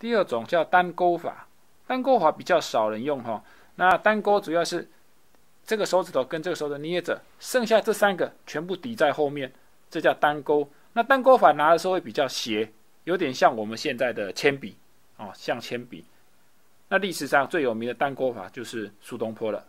第二种叫单钩法，单钩法比较少人用哈。那单钩主要是这个手指头跟这个手指捏着，剩下这三个全部抵在后面，这叫单钩。那单钩法拿的时候会比较斜，有点像我们现在的铅笔哦，像铅笔。那历史上最有名的单钩法就是苏东坡了